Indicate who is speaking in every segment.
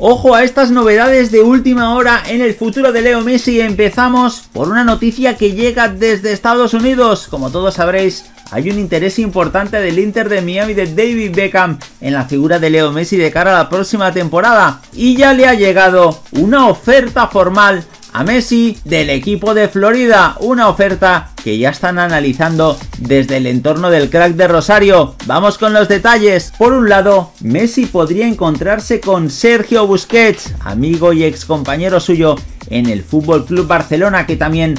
Speaker 1: Ojo a estas novedades de última hora en el futuro de Leo Messi. Empezamos por una noticia que llega desde Estados Unidos. Como todos sabréis, hay un interés importante del Inter de Miami de David Beckham en la figura de Leo Messi de cara a la próxima temporada. Y ya le ha llegado una oferta formal a Messi del equipo de Florida, una oferta que ya están analizando desde el entorno del crack de Rosario. Vamos con los detalles. Por un lado, Messi podría encontrarse con Sergio Busquets, amigo y ex compañero suyo en el Fútbol Club Barcelona, que también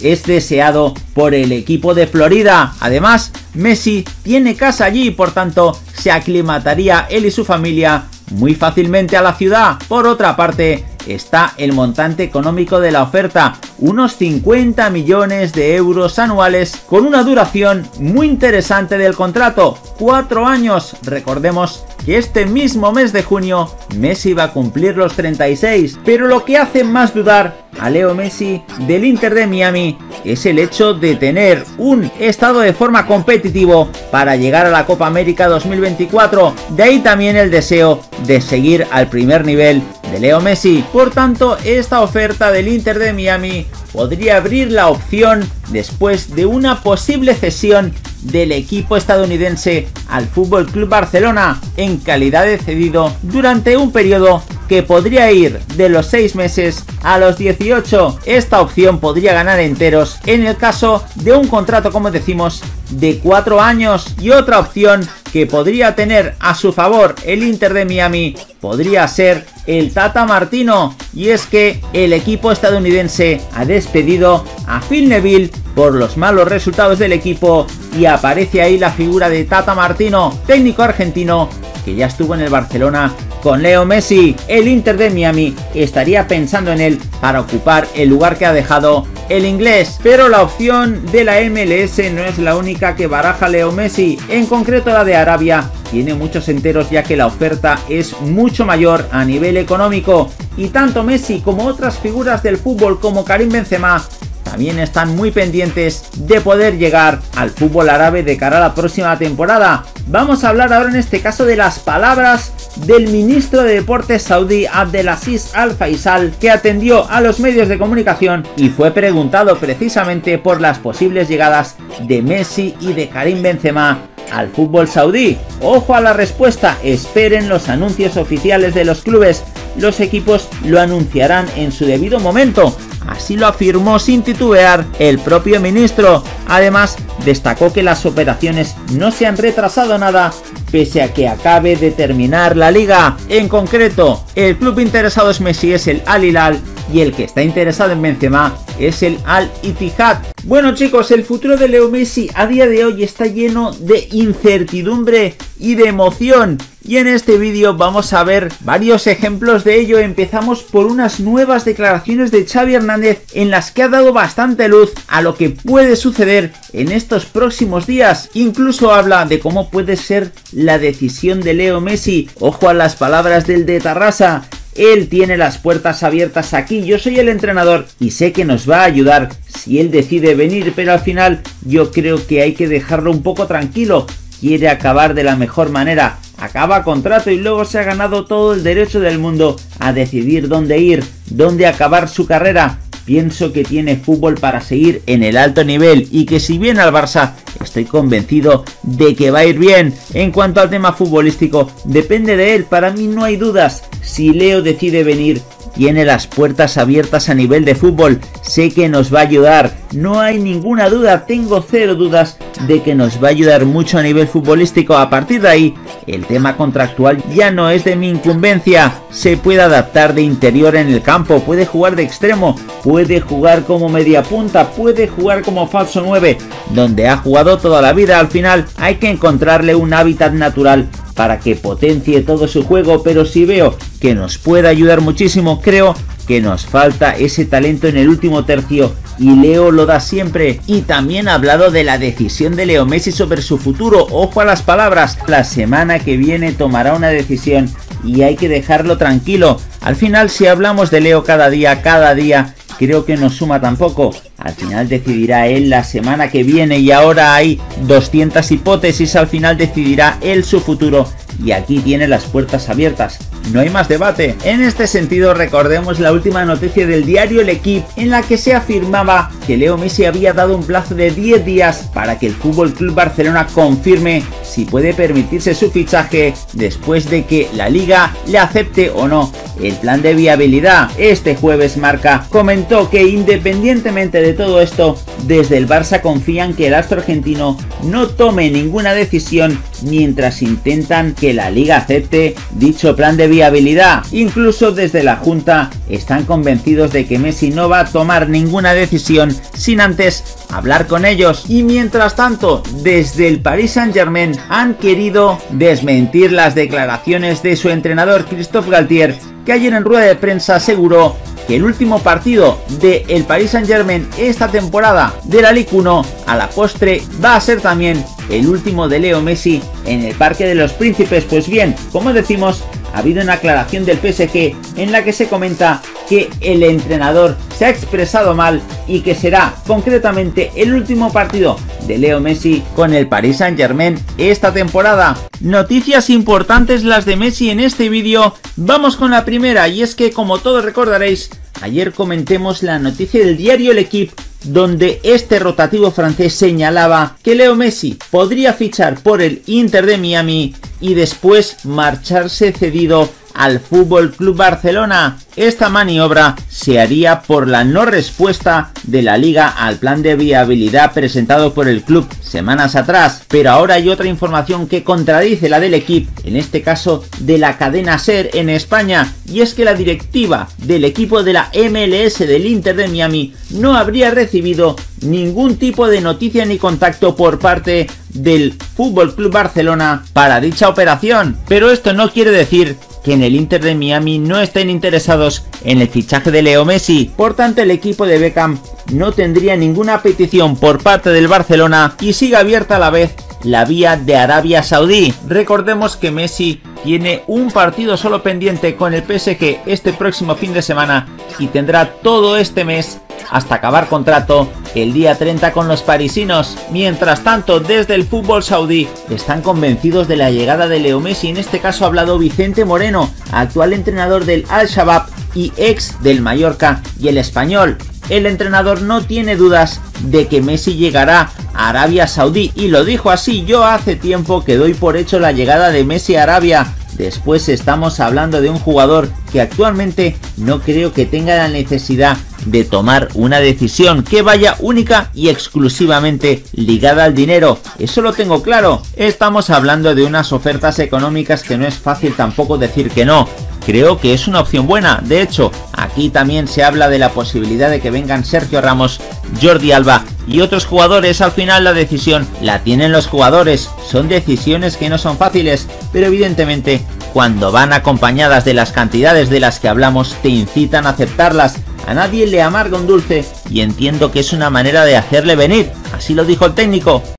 Speaker 1: es deseado por el equipo de Florida. Además, Messi tiene casa allí por tanto se aclimataría él y su familia muy fácilmente a la ciudad. Por otra parte, está el montante económico de la oferta, unos 50 millones de euros anuales con una duración muy interesante del contrato, 4 años. Recordemos que este mismo mes de junio Messi va a cumplir los 36, pero lo que hace más dudar a Leo Messi del Inter de Miami es el hecho de tener un estado de forma competitivo para llegar a la Copa América 2024, de ahí también el deseo de seguir al primer nivel Leo Messi. Por tanto, esta oferta del Inter de Miami podría abrir la opción después de una posible cesión del equipo estadounidense al Fútbol Club Barcelona en calidad de cedido durante un periodo que podría ir de los 6 meses a los 18. Esta opción podría ganar enteros en el caso de un contrato, como decimos, de 4 años y otra opción que podría tener a su favor el Inter de Miami podría ser el Tata Martino y es que el equipo estadounidense ha despedido a Phil Neville por los malos resultados del equipo y aparece ahí la figura de Tata Martino, técnico argentino que ya estuvo en el Barcelona con Leo Messi. El Inter de Miami estaría pensando en él para ocupar el lugar que ha dejado el inglés. Pero la opción de la MLS no es la única que baraja Leo Messi, en concreto la de Arabia. Tiene muchos enteros ya que la oferta es mucho mayor a nivel económico y tanto Messi como otras figuras del fútbol como Karim Benzema también están muy pendientes de poder llegar al fútbol árabe de cara a la próxima temporada. Vamos a hablar ahora en este caso de las palabras del ministro de Deportes saudí Abdelaziz Al Faisal que atendió a los medios de comunicación y fue preguntado precisamente por las posibles llegadas de Messi y de Karim Benzema al fútbol saudí. Ojo a la respuesta, esperen los anuncios oficiales de los clubes. Los equipos lo anunciarán en su debido momento. Así lo afirmó sin titubear el propio ministro. Además, destacó que las operaciones no se han retrasado nada pese a que acabe de terminar la liga. En concreto, el club interesado es Messi es el Al Hilal y el que está interesado en Benzema es el Al Ittihad. Bueno chicos, el futuro de Leo Messi a día de hoy está lleno de incertidumbre y de emoción. Y en este vídeo vamos a ver varios ejemplos de ello. Empezamos por unas nuevas declaraciones de Xavi Hernández en las que ha dado bastante luz a lo que puede suceder en estos próximos días. Incluso habla de cómo puede ser la decisión de Leo Messi. Ojo a las palabras del de Tarrasa. Él tiene las puertas abiertas aquí, yo soy el entrenador y sé que nos va a ayudar si él decide venir, pero al final yo creo que hay que dejarlo un poco tranquilo. Quiere acabar de la mejor manera, acaba contrato y luego se ha ganado todo el derecho del mundo a decidir dónde ir, dónde acabar su carrera. Pienso que tiene fútbol para seguir en el alto nivel y que si viene al Barça estoy convencido de que va a ir bien. En cuanto al tema futbolístico, depende de él, para mí no hay dudas. Si Leo decide venir, tiene las puertas abiertas a nivel de fútbol, sé que nos va a ayudar, no hay ninguna duda, tengo cero dudas de que nos va a ayudar mucho a nivel futbolístico. A partir de ahí, el tema contractual ya no es de mi incumbencia, se puede adaptar de interior en el campo, puede jugar de extremo, puede jugar como media punta, puede jugar como falso 9, donde ha jugado toda la vida. Al final hay que encontrarle un hábitat natural para que potencie todo su juego, pero si veo que nos puede ayudar muchísimo, creo que nos falta ese talento en el último tercio y Leo lo da siempre. Y también ha hablado de la decisión de Leo Messi sobre su futuro. Ojo a las palabras. La semana que viene tomará una decisión y hay que dejarlo tranquilo. Al final si hablamos de Leo cada día, cada día creo que no suma tampoco. Al final decidirá él la semana que viene y ahora hay 200 hipótesis, al final decidirá él su futuro y aquí tiene las puertas abiertas. No hay más debate. En este sentido, recordemos la última noticia del diario El Equipe en la que se afirmaba que Leo Messi había dado un plazo de 10 días para que el Fútbol Club Barcelona confirme si puede permitirse su fichaje después de que la liga le acepte o no el plan de viabilidad. Este jueves Marca comentó que independientemente de todo esto, desde el Barça confían que el astro argentino no tome ninguna decisión mientras intentan que la liga acepte dicho plan de viabilidad. Incluso desde la Junta están convencidos de que Messi no va a tomar ninguna decisión sin antes hablar con ellos. Y mientras tanto, desde el Paris Saint Germain han querido desmentir las declaraciones de su entrenador Christophe Galtier, que ayer en rueda de prensa aseguró que el último partido de el Paris Saint Germain esta temporada de la Ligue 1 a la postre va a ser también el último de Leo Messi en el Parque de los Príncipes. Pues bien, como decimos, ha habido una aclaración del PSG en la que se comenta que el entrenador se ha expresado mal y que será concretamente el último partido de Leo Messi con el Paris Saint Germain esta temporada. Noticias importantes las de Messi en este vídeo. Vamos con la primera y es que como todos recordaréis, ayer comentemos la noticia del diario El Equipe donde este rotativo francés señalaba que Leo Messi podría fichar por el Inter de Miami y después marcharse cedido al Fútbol Club Barcelona. Esta maniobra se haría por la no respuesta de la liga al plan de viabilidad presentado por el club semanas atrás, pero ahora hay otra información que contradice la del equipo, en este caso de la cadena SER en España, y es que la directiva del equipo de la MLS del Inter de Miami no habría recibido ningún tipo de noticia ni contacto por parte del Fútbol Club Barcelona para dicha operación, pero esto no quiere decir que en el Inter de Miami no estén interesados en el fichaje de Leo Messi. Por tanto, el equipo de Beckham no tendría ninguna petición por parte del Barcelona y sigue abierta a la vez la vía de Arabia Saudí. Recordemos que Messi tiene un partido solo pendiente con el PSG este próximo fin de semana y tendrá todo este mes hasta acabar contrato el día 30 con los parisinos. Mientras tanto, desde el fútbol saudí están convencidos de la llegada de Leo Messi. En este caso ha hablado Vicente Moreno, actual entrenador del Al-Shabaab y ex del Mallorca y el español. El entrenador no tiene dudas de que Messi llegará a Arabia Saudí y lo dijo así, yo hace tiempo que doy por hecho la llegada de Messi a Arabia. Después estamos hablando de un jugador que actualmente no creo que tenga la necesidad de tomar una decisión que vaya única y exclusivamente ligada al dinero. Eso lo tengo claro. Estamos hablando de unas ofertas económicas que no es fácil tampoco decir que no. Creo que es una opción buena. De hecho, aquí también se habla de la posibilidad de que vengan Sergio Ramos, Jordi Alba y otros jugadores. Al final la decisión la tienen los jugadores. Son decisiones que no son fáciles, pero evidentemente cuando van acompañadas de las cantidades de las que hablamos te incitan a aceptarlas. A nadie le amarga un dulce y entiendo que es una manera de hacerle venir, así lo dijo el técnico.